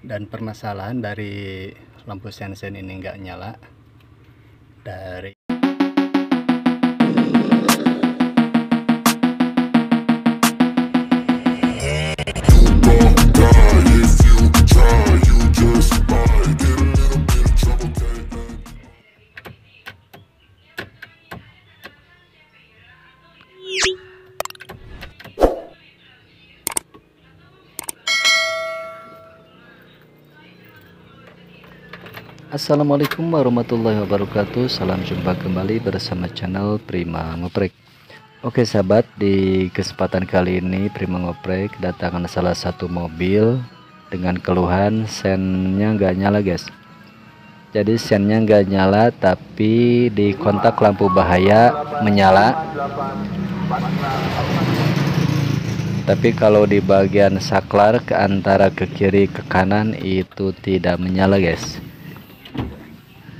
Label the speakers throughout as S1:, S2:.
S1: dan permasalahan dari lampu sensen ini nggak nyala. Dari Assalamualaikum warahmatullahi wabarakatuh. Salam jumpa kembali bersama channel Prima Ngoprek. Oke sahabat di kesempatan kali ini Prima Ngoprek kedatangan salah satu mobil Dengan keluhan sennya nggak nyala guys. Jadi sennya nggak nyala tapi di kontak lampu bahaya menyala. Tapi kalau di bagian saklar ke antara ke kiri ke kanan itu tidak menyala guys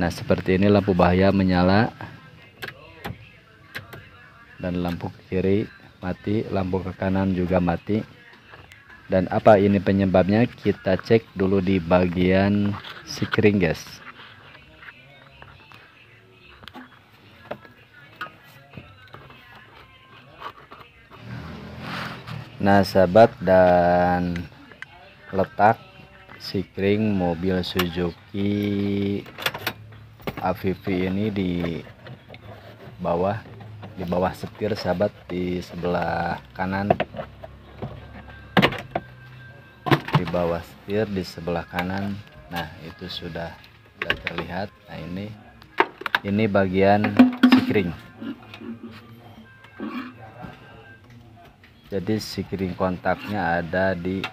S1: Nah seperti ini lampu bahaya menyala. Dan lampu kiri mati lampu ke kanan juga mati. Dan apa ini penyebabnya? Kita cek dulu di bagian sikring guys. Nah sahabat dan letak sikring mobil Suzuki AVV ini di bawah di bawah setir sahabat di sebelah kanan. Di bawah setir di sebelah kanan. Nah itu sudah sudah terlihat. Nah ini ini bagian sikring. Jadi sikring kontaknya ada di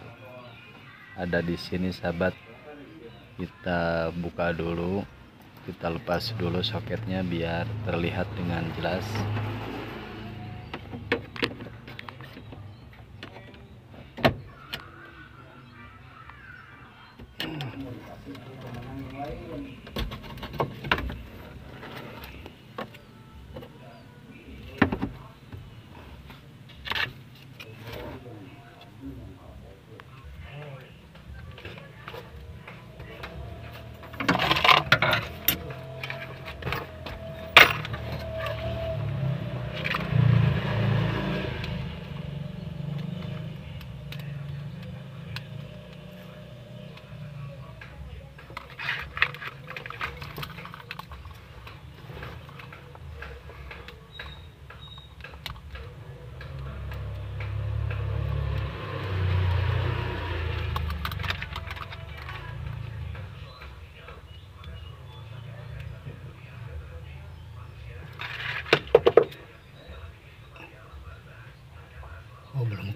S1: ada di sini sahabat. Kita buka dulu kita lepas dulu soketnya biar terlihat dengan jelas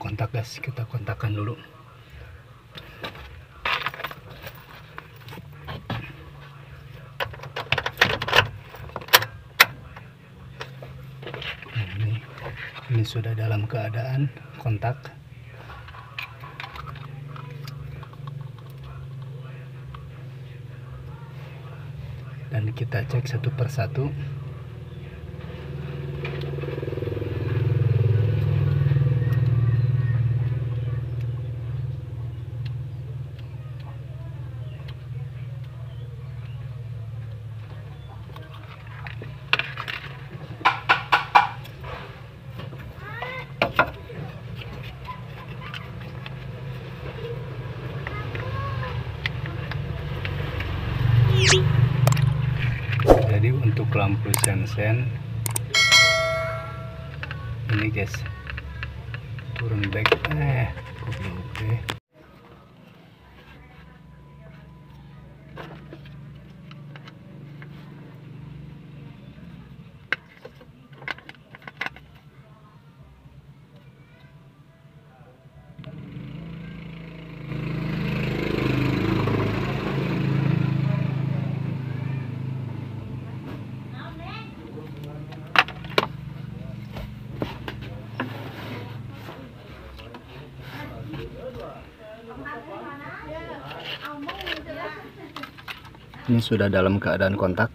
S1: kontak guys kita kontakkan dulu. Nah, ini ini sudah dalam keadaan kontak. Dan kita cek satu persatu jadi untuk lampu sensen ini guys. Turun back. Eh goblok eh. ini sudah dalam keadaan kontak.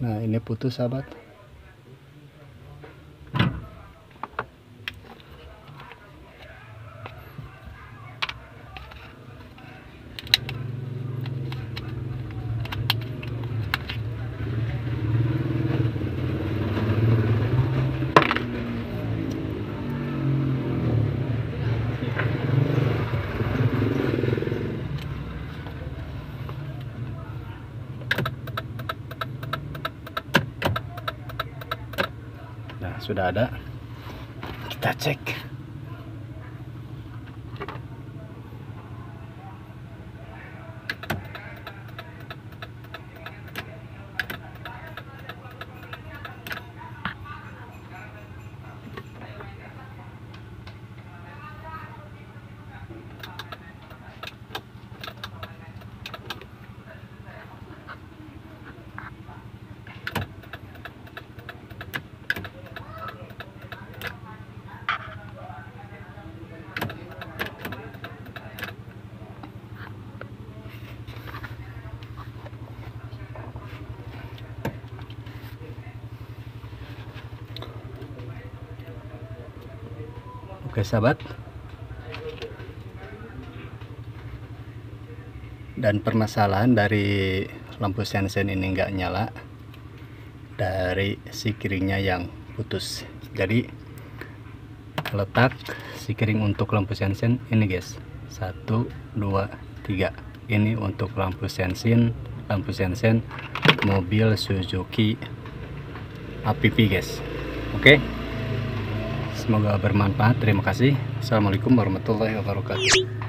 S2: Nah ini putus sahabat. Sudah ada. Kita cek. Oke, sahabat. Dan permasalahan dari lampu sensen ini nggak nyala dari si kiringnya yang putus. Jadi letak si kiring untuk lampu sensen ini guys. 1 2 3. Ini untuk lampu sensin, lampu sensen mobil Suzuki APP guys. Oke. Semoga bermanfaat. Terima kasih. Assalamualaikum warahmatullahi wabarakatuh.